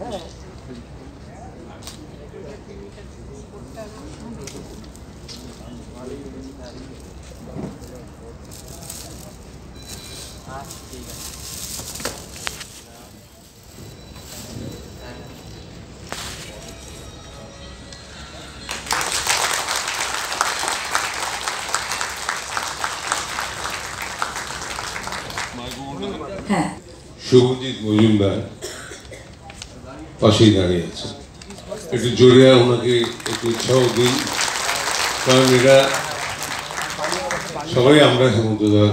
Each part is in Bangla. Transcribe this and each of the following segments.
Evet. He. Şunu ben. পাশেই দাঁড়িয়ে আছে। একটু জোরে ওনাকে একটু উৎসাহ দিন। কারণ এটা সবাই আমরা হেমন্তদার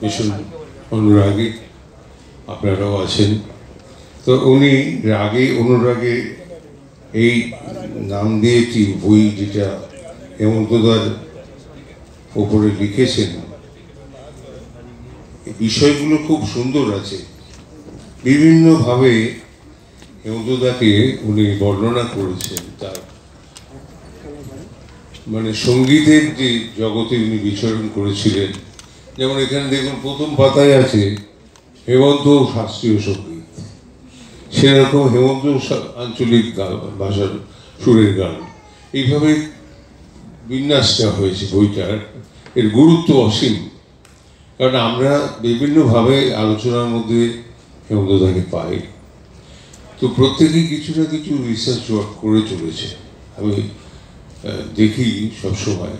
ভীষণ অনুরাগী, আপনারাও আছেন। তো উনি রাগে, অনুরাগে এই নাম দিয়ে একটি বই যেটা হেমন্তদার ওপরে লিখেছেন বিষয়গুলো খুব সুন্দর আছে। বিভিন্নভাবে হেমন্তদাকে উনি বর্ণনা করেছেন তার মানে সঙ্গীতের যে জগতে উনি বিচরণ করেছিলেন, যেমন এখানে দেখুন প্রথম পাতায় আছে, হেমন্ত শাস্ত্রীয় সংগীত। সেরকম হেমন্ত আঞ্চলিক ভাষার সুরের গান। এইভাবে বিন্যাসটা হয়েছে বইটার। এর গুরুত্ব অসীম। কারণ আমরা বিভিন্নভাবে আলোচনার মধ্যে হেমন্তদাকে পাই। তো প্রত্যেকেই কিছু না কিছু রিসার্চ ওয়ার্ক করে চলেছে। আমি দেখি সবসময়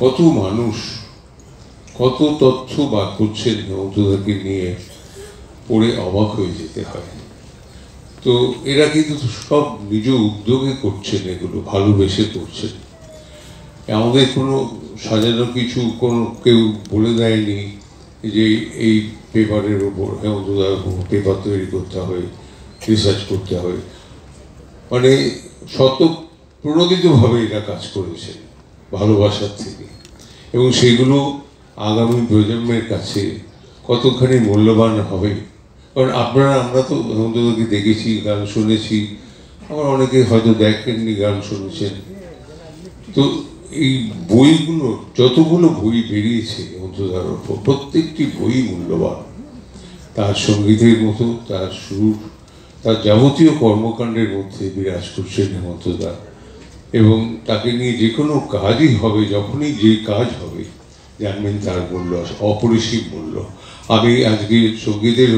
কত মানুষ কত তথ্য বার করছেন হেমন্তদাকে নিয়ে পড়ে অবাক হয়ে যেতে হয়। তো এরা কিন্তু সব নিজ উদ্যোগে করছেন এগুলো, ভালোবেসে করছেন। আমাদের কোনো সাজানো কিছু কোনো কেউ বলে দেয়নি যে এই পেপারের ওপর হেমন্তদার উপর পেপার তৈরি করতে হবে। রিসার্চ করতে হবে। মানে শত প্রণোদিতভাবে এরা কাজ করেছেন ভালোবাসার থেকে। এবং সেগুলো আগামী প্রজন্মের কাছে কতখানি মূল্যবান হবে? কারণ আপনারা, আমরা তো হেমন্তদাকে দেখেছি, গান শুনেছি। আবার অনেকে হয়তো দেখেননি গান শুনেছেন। তো এই বইগুলো, যতগুলো বই বেরিয়েছে অন্তদার প্রত্যেকটি বই মূল্যবান। তার সঙ্গীতের মতো, তার সুর তার যাবতীয় কর্মকাণ্ডের মধ্যে বিরাজ করছেন হেমন্তদা। এবং তাকে নিয়ে যে কোনো কাজই হবে, যখনই যে কাজ হবে, জানবেন তার মূল্য, অপরিসীম মূল্য। আমি আজকে সঙ্গীতের